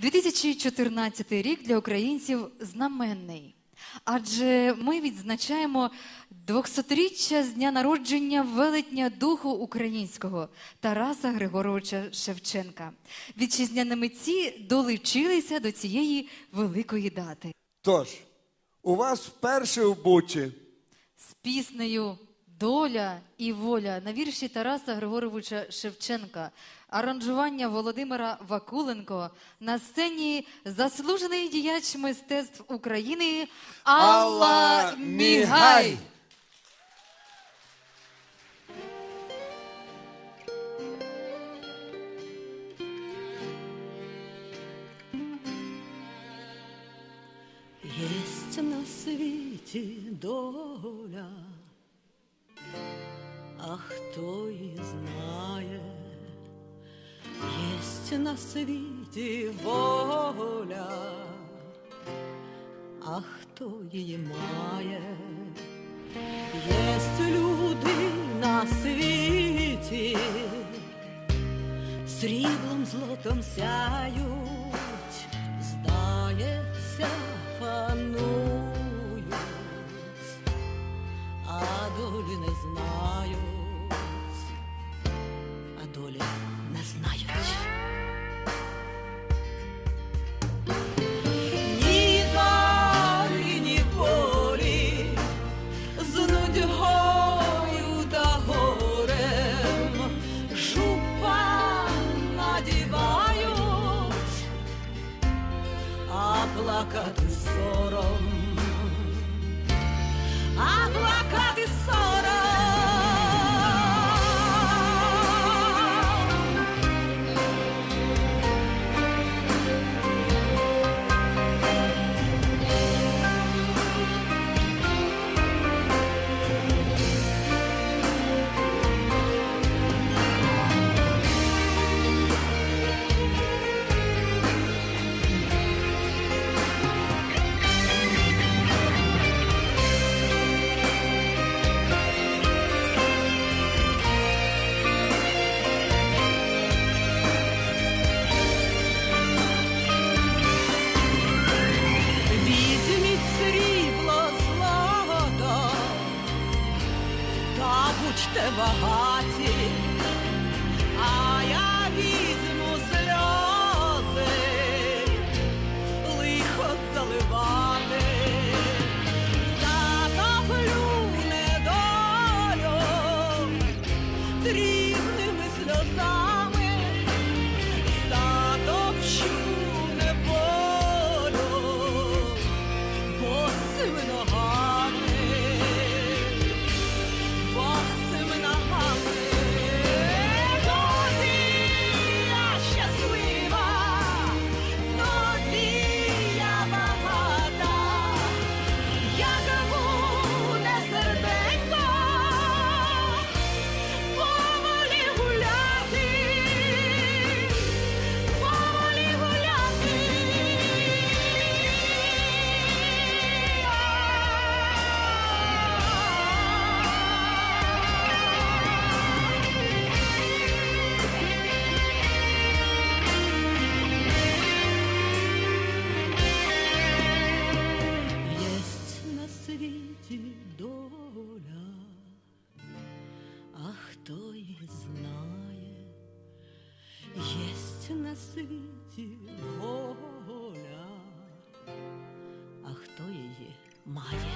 2014 рік для українців знаменний. Адже ми відзначаємо 200-річчя з дня народження велетня духу українського Тараса Григоровича Шевченка. Вітчизняні митці долучилися до цієї великої дати. Тож, у вас вперше в Бучі. З піснею Доля і воля на вірші Тараса Григоровича Шевченка, аранжування Володимира Вакуленко на сцені заслужений діяч мистецтв України Алла Мігай. Мігай. Єсть на світі доля, а хто її знає, єсть на світі воля, а хто її має, єсть люди на світі, сріблом злотом сяють, здається, а долі не знають. Ні долі, ні волі, з нудьгою та горем жупан надівають, а плакати сором, будьте багаті, а я візьму на світі воля, а хто її має.